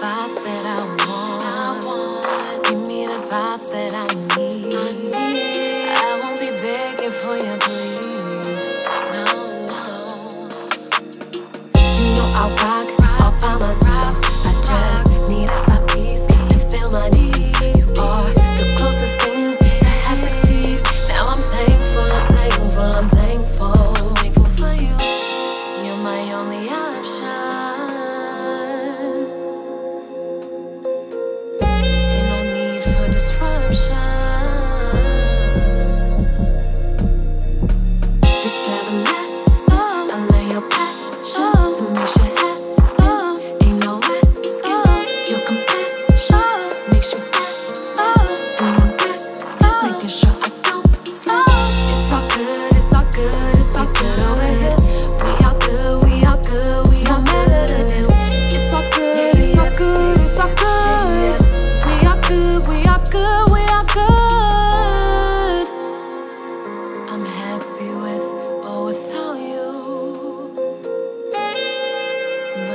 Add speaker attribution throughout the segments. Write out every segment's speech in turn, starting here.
Speaker 1: vibes that I want. I want. Give me the vibes that I need. I need. I won't be begging for your please. No, no. You know I rock all by myself. I just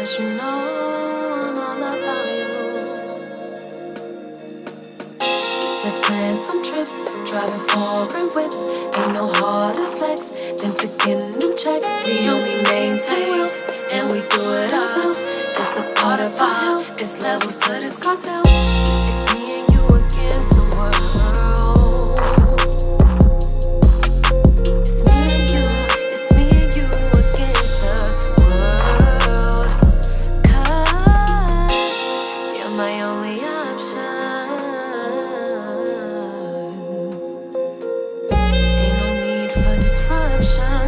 Speaker 1: But you know I'm all about you. Let's plan some trips, driving foreign whips. Ain't no harder flex than to get them checks. We only maintain wealth and we do it ourselves. It's a part of our health. It's levels to this cartel.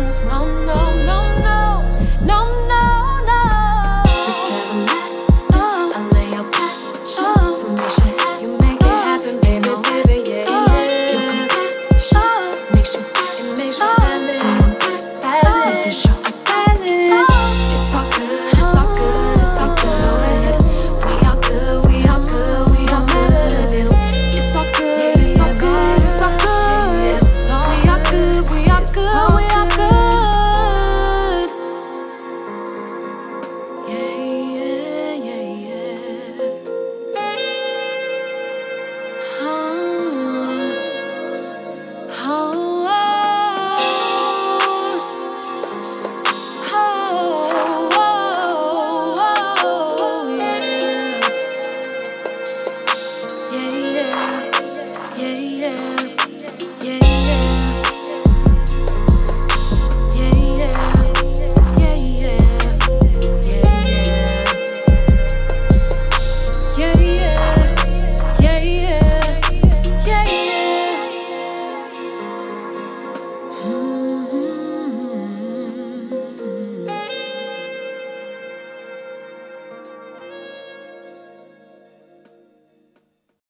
Speaker 1: No, no, no, no, no, no, no. Just time I'm stop. I lay your passion to make sure you make it happen, baby, baby, yeah, yeah. Your compassion makes you it makes you valid. I it. It's all good.